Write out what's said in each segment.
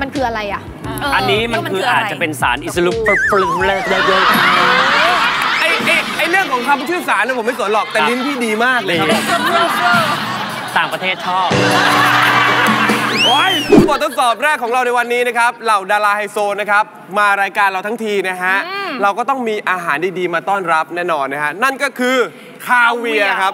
มันคืออะไรอะอันนี้มันคืออาจจะเป็นสารอิสลุปเปอร์เปอร์ไอ้ไอ้ไอ้เรื่องของคำชื่อสารเนี่ยผมไม่สนหรอกแต่ลิ้นพี่ดีมากเลยครับต่างประเทศชอบโอ้ยบททดสอบแรกของเราในวันนี้นะครับ เหล่าดาราไฮโซนะครับ มารายการเราทั้งทีนะฮะ เราก็ต้องมีอาหารดีๆ มาต้อนรับแน่นอนนะฮะ นั่นก็คือคาเวียร์ครับ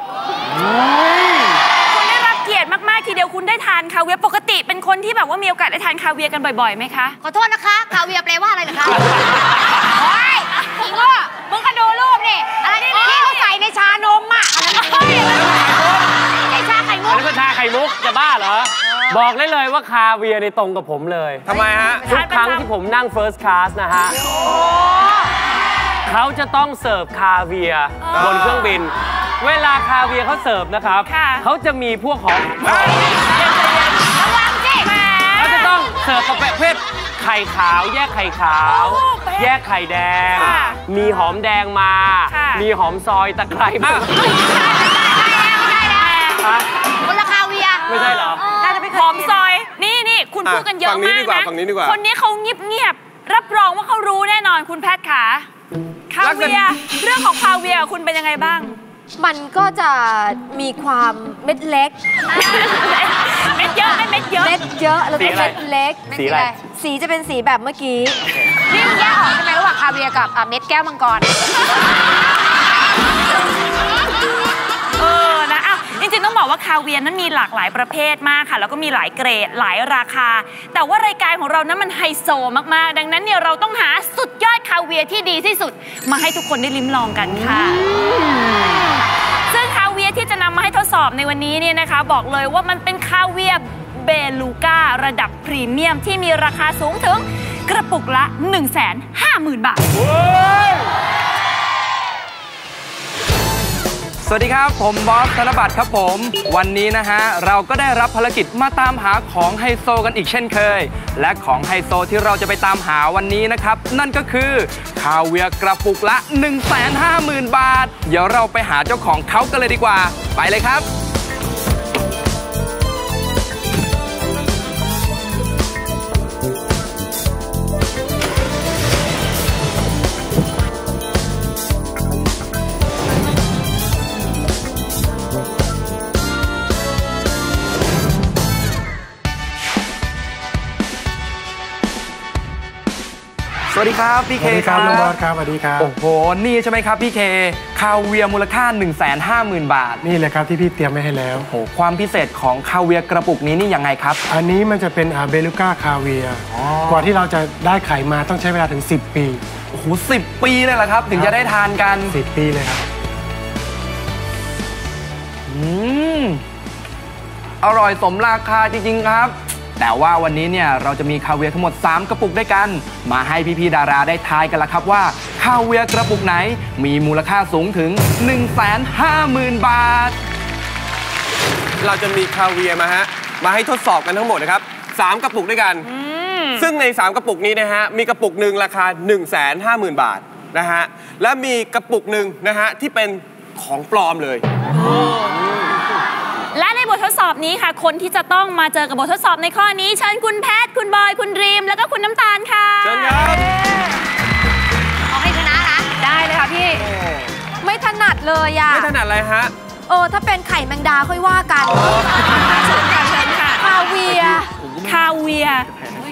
มาก ๆ ทีเดียวคุณได้ทานคาเวียร์ปกติ เป็นคนที่แบบว่ามีโอกาสได้ทานคาเวียร์กันบ่อยๆไหมคะ ขอโทษนะคะคาเวียร์แปลว่าอะไรเหรอคะโอ้ยอีโง่มึงก็ดูรูปนี่อะไรนี่ที่เขาใส่ในชานมอะในชาไข่มุก อันนี้ก็ชาไข่มุกจะบ้าเหรอ บอกได้เลยว่าคาเวียร์เนี่ยตรงกับผมเลยทำไมฮะทุกครั้งที่ผมนั่ง First Class นะฮะเขาจะต้องเสิร์ฟคาเวียร์บนเครื่องบิน เวลาคาเวียร์เขาเสิร์ฟนะครับ ค่ะ เขาจะมีพวกของระวังสิแหมเขาจะต้องเสิร์ฟประเภทไข่ขาว แยกไข่ขาว โอ้แปลกแยกไข่แดง ค่ะมีหอมแดงมา ค่ะ มีหอมซอยตะไคร้มาฮะคนละคาเวียร์ไม่ใช่เหรอ น่าจะไม่เคหยอมกิน ซอย นี่นี่คุณพูดกันเยอะฝั่งนี้มากดีกว่านะ ฝั่งนี้ดีกว่า คนนี้เขาเงียบเงียบๆรับรองว่าเขารู้แน่นอนคุณแพทย์ขาคาเวียร์เรื่องของคาเวียร์คุณเป็นยังไงบ้าง มันก็จะมีความเม็ดเล็ก เม็ดเยอะไหมเม็ดเยอะ เม็ดเยอะแล้วสีก็อะไรเม็ดเล็ก สีอะไร สีจะเป็นสีแบบเมื่อกี้ นี่มันแยกออกใช่ไหมระหว่างคาเวียร์กับอะเม็ดแก้วมังกร เออนะอะจริงๆต้องบอกว่าคาเวียร์นั้นมีหลากหลายประเภทมากค่ะ แล้วก็มีหลายเกรดหลายราคา แต่ว่ารายการของเรานั้นมันไฮโซมากๆ ดังนั้นเนี่ยเราต้องหาสุดยอดคาเวียร์ที่ดีที่สุด มาให้ทุกคนได้ลิ้มลองกันค่ะ ให้ทดสอบในวันนี้เนี่ยนะคะ บอกเลยว่ามันเป็นคาเวียเบลูก้าระดับพรีเมียมที่มีราคาสูงถึงกระปุกละ 1 5 0 0 0 0 บาท สวัสดีครับ ผมบอสธนบัตรครับผม วันนี้นะฮะ เราก็ได้รับภารกิจมาตามหาของไฮโซกันอีกเช่นเคย และของไฮโซที่เราจะไปตามหาวันนี้นะครับ นั่นก็คือคาเวียกระปุกละ 150,000 บาท เดี๋ยวเราไปหาเจ้าของเขากันเลยดีกว่า ไปเลยครับ สวัสดีครับพี่เคสวัสดีครับน้องบอสครับสวัสดีครับโอ้โหนี่ใช่ไหมครับพี่เคคาเวียร์มูลค่า 150,000 บาท นี่เลยครับที่พี่เตรียมไว้ให้แล้วโอ้โหความพิเศษของคาเวียร์กระปุกนี้นี่ยังไงครับ อันนี้มันจะเป็นอาเบลูก้าคาเวียร์กว่าที่เราจะได้ไข่มาต้องใช้เวลาถึง 10 ปีโอ้โหสิบปีเลยเหรอครับ ถึงจะได้ทานกัน 10 ปีเลยครับอืมอร่อยสมราคาจริงๆครับ แต่ว่าวันนี้เนี่ยเราจะมีคาเวียร์ทั้งหมด 3 กระปุกด้วยกัน มาให้พี่ๆดาราได้ทายกันละครับว่าคาเวียร์กระปุกไหนมีมูลค่าสูงถึง 150,000 บาท เราจะมีคาเวียร์มาฮะมาให้ทดสอบกันทั้งหมดนะครับสามกระปุกด้วยกัน ซึ่งใน 3 กระปุกนี้นะฮะมีกระปุกหนึ่งราคา 1 5 0 0 0 0 บาทนะฮะและมีกระปุกหนึ่งนะฮะที่เป็นของปลอมเลย และในบททดสอบนี้ค่ะ คนที่จะต้องมาเจอกับบททดสอบในข้อนี้ เชิญคุณแพทย์คุณบอย คุณดรีม แล้วก็คุณน้ำตาลค่ะเชิญครับเอาให้ชนะนะได้เลยค่ะพี่ ไม่ถนัดเลยอะไม่ถนัดอะไรฮะเออถ้าเป็นไข่แมงดาค่อยว่ากันเชิญค่ะเชิญค่ะคาเวียร์คาเวียร์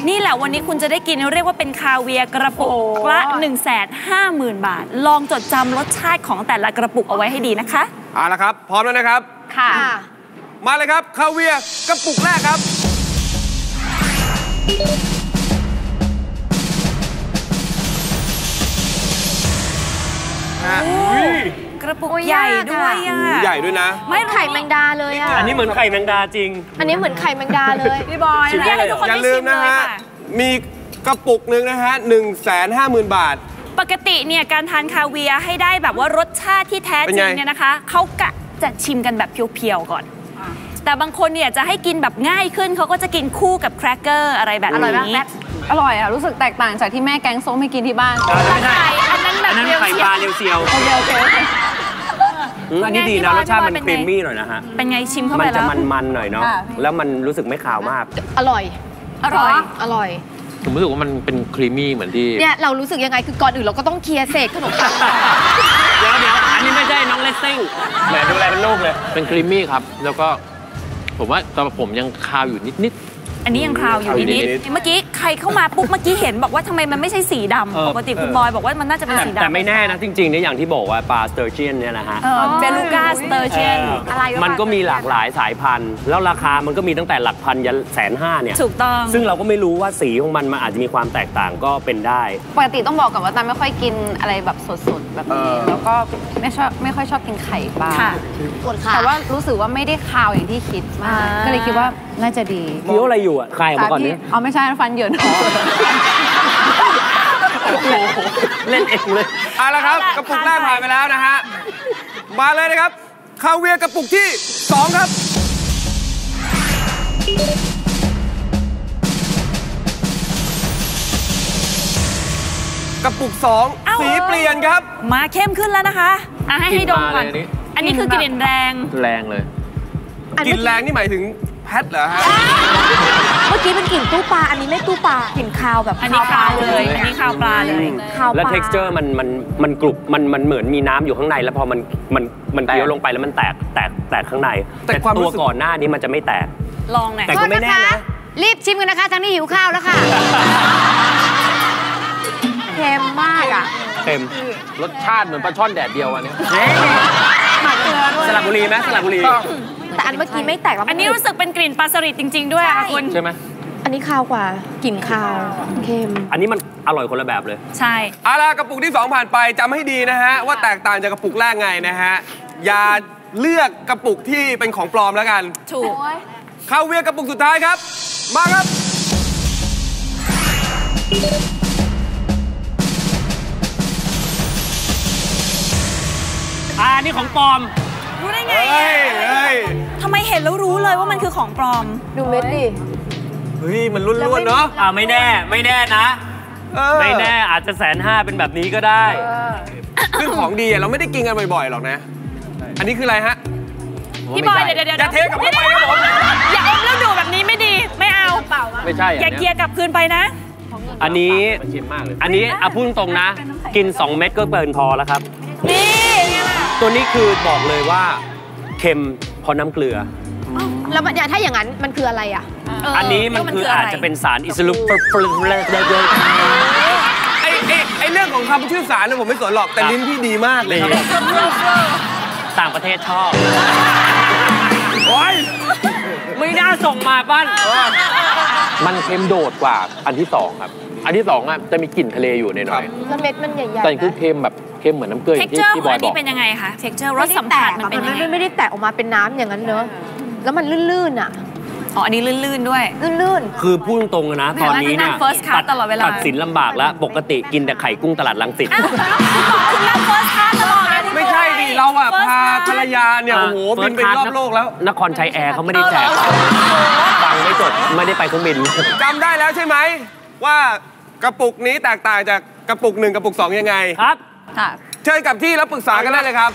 นี่แหละวันนี้คุณจะได้กินเรียกว่าเป็นคาเวียร์กระปุกละ1 5 0 0 0 0 บาท ลองจดจำรสชาติของแต่ละกระปุกเอาไว้ให้ดีนะคะเอาละครับ พร้อมแล้วนะครับ ค่ะ มาเลยครับคาเวียร์กระปุกแรกครับฮะกระปุกใหญ่ด้วยอะใหญ่ด้วยนะ ไม่รู้ไข่แมงดาเลยอะ อันนี้เหมือนไข่แมงดาจริง อันนี้เหมือนไข่แมงดาเลย พี่บอยนะให้ทุกคนอย่าได้ลืชิมมเลนะยฮะ ค่ะ มีกระปุกหนึ่งนะฮะหนึ่งแสนห้าหมื่นบาท ปกติเนี่ยการทานคาเวียร์ให้ได้แบบว่ารสชาติที่แท้เป็นจริไงงเนี่ยนะคะ เขากะจะชิมกันแบบเพียวๆก่อน แต่บางคนเนี่ยจะให้กินแบบง่ายขึ้นเขาก็จะกินคู่กับแครกเกอร์อะไรแบบอร่อยนี้มากแป๊บอร่อยอะ รู้สึกแตกต่างจากที่แม่แกงส้มให้กินที่บ้านไม่ใช่ไข่อันนั้นแบอับนนั้นเรียวไข่เชีปยลาวเรียวเซียวโอเคโอเคโอเคอืมอันนี้ดีนะรสชาติมันครีมมี่หน่อยนะฮะ เป็นไงชิมเข้ามัไปนจะแล้วมันๆหน่อยเนาะอ่าแล้วมันรู้สึกไม่ขาวมาก อร่อย อร่อย อร่อยผมรู้สึกว่ามันเป็น creamy เหมือนที่ เนี่ย เรารู้สึกยังไงคือก่อนอื่นเราก็ต้องเคลียร์เศษขนมปังเดี๋ยวเดี๋ยวอันนี้ไม่ใช่น้องเลสซิ่งแหมดูแลเป็นลูกเลย เป็น creamy ครับ แล้วก็ ผมว่าสำหรับผมยังคาวอยู่นิด อันนี้ยังคราวอยู่คราวอยู่นิดนิดๆเมื่อกี้ใครเข้ามาปุ๊บเมื่อกี้เห็นบอกว่าทำไมมันไม่ใช่สีดำเออปกติคุณบอยบอกว่ามันน่าจะเป็นแต่สีดำแต่ไม่แน่นะจริงๆเนี่ยอย่างที่บอกว่าปลาสเตอร์เจียนเนี่ยนะฮะเออเบลูกาสเตอร์เจียนอะไรวะมันก็มีหลากหลายสายพันธุ์ แล้วราคามันก็มีตั้งแต่หลักพันยันแสนห้าเนี่ยถูกต้องซึ่งเราก็ไม่รู้ว่าสีของมันมันอาจจะมีความแตกต่างก็เป็นได้ปกติต้องบอกก่อนว่าตันไม่ค่อยกินอะไรแบบสดๆแบบนี้แล้วก็ไม่ชอบไม่ค่อยชอบกินไข่ปลาค่ะปวดขาแต่ว่ารู้สึกว่าไม่ได้คาวอย่างที่คิดมากอ่าก็เลยคิดว่า น่าจะดีเคี้ยวอะไรอยู่อะคายออกมาก่อนเนี่ยอ๋อไม่ใช่ฟันเหยินเล่นเองเลยเอาละครับกระปุกแรกผ่านไปแล้วนะฮะมาเลยนะครับคาเวียร์กระปุกที่ 2 ครับกระปุกเอ้า2สีเปลี่ยนครับ มาเข้มขึ้นแล้วนะคะอะให้ให้ดมก่อนกลิ่นมาเลยอันนี้อันนี้คือกลิ่นแรงๆแรงเลยกินแรงนี่หมายถึงแพทเหรอฮะ เมื่อกี้เป็นกลิ่นตู้ปลา อันนี้ไม่ตู้ปลากลิ่นคาวแบบอันนี้คาวเลย อันนี้คาวปลาเลยคาวปลา แล้ว texture มันมันมันกรุบมันมันเหมือนมีน้ำอยู่ข้างใน แล้วพอมันมันมันแตกเคี้ยวลงไปแล้วมันแตกแตกแตกข้างใน แต่แต่ความรู้ตัวสึกก่อนหน้านี้มันจะไม่แตก ลองหน่อยแต่ก็ไม่แน่นะ รีบชิมกันนะคะทางนี้หิวข้าวแล้วค่ะเค็มมากอะเต็มรสชาติเหมือนปลาช่อนแดดเดียวอันนี้สระบุรีไหมสระบุรี แต่อันเมื่อกี้ไม่แตกแล้วอันนี้รู้สึกเป็นกลิ่นปลาสลิดจริง ๆ ด้วยอะค่ะคุณใช่ไหมอันนี้คาวกว่ากลิ่นคาวเค็มอันนี้มันอร่อยคนละแบบเลย ใช่เอาล่ะกระปุกที่ 2 ผ่านไปจำให้ดีนะฮะว่าแตกต่างจากกระปุกแรกไงนะฮะอย่าเลือกกระปุกที่เป็นของปลอมแล้วกันถูกคาเวียร์กระปุกสุดท้ายครับ มาครับอ่านี่ของปลอม รู้ได้ไงเฮ้ยเฮ้ยทำไมเห็นแล้วรู้เลยว่ามันคือของปลอม ดูเม็ดดิ เฮ้ย มันล้วนๆเนาะอ่าไม่แน่ ไม่แน่นะเออไม่แน่อาจจะแสนห้าเป็นแบบนี้ก็ได้ซึ่งของดีอะเราไม่ได้กินกันบ่อยๆหรอกนะ อันนี้คืออะไรฮะ พี่บอย เดี๋ยวเดี๋ยวอย่าเทกลับเข้าไปครับผมอย่าอมแล้วดูแบบนี้ไม่ดี ไม่เอาไม่ใช่ อย่าอันเกลีเนี้ยร์กลับคืนไปนะอันนี้มันเค็มมากเลยอันนี้อะพูดตรงๆนะ กิน 2 เม็ดก็เกินพอแล้วครับนี่ไงล่ะ ตัวนี้คือบอกเลยว่าเค็มเพราะน้ำเกลือ แล้วมันเนี่ยถ้าอย่างนั้นมันคืออะไรอะเอันนี้มันคืออาจจะเป็นสารอิสลุปเปอร์เฟลเลไอ้ไอ้ไอ้เรื่องของคำชื่อสารเนี่ยผมไม่สนหรอกแต่ลิ้นพี่ดีมากเลยครับผมต่างประเทศชอบ โอ้ยไม่น่าส่งมาปั้นมันเค็มโดดกว่าอันที่สองครับ อันที่สองอะจะมีกลิ่นทะเลอยู่หน่อยแล้วเม็ดมันใหญ่ๆๆแต่อันคือนะเค็มแบบ เค็มเหมือนน้ำเกลืออย่างที่ texture ที่ขบองอยอันบอนี้กเป็นยังไงคะ texture รสสัมผัสมันเป็นยังไงไม่ไม่ได้แตกออกมาเป็นน้ำอย่างนั้นเนอะแล้วมันลื่นๆอะอ๋อ อันนี้ลื่น ๆ ด้วย ลื่นคือพูดตรงๆนะ ตอนนี้เนี่ยนั่ง first class ตลอดเวลาตัดสินลำบากแล้ว ปกติกินแต่ไข่กุ้งตลาดลังสิตอ้าวคุณนั่ง first class ตลอดเลยคุณไม่ใช่ดิ เราอะ First พา class ภรรยาเนี่ย โอ้โห บินไปรอบโลกแล้ว นครชัยแอร์เขาไม่ได้แจกฟังไม่จด ไม่ได้ไปเครื่องบินจำได้แล้วใช่ไหม ว่ากระปุกนี้แตกต่างจากกระปุกหนึ่งกระปุกสองยังไงครับค่ะ เชิญกับที่แล้วปรึกษากันได้เลยครับ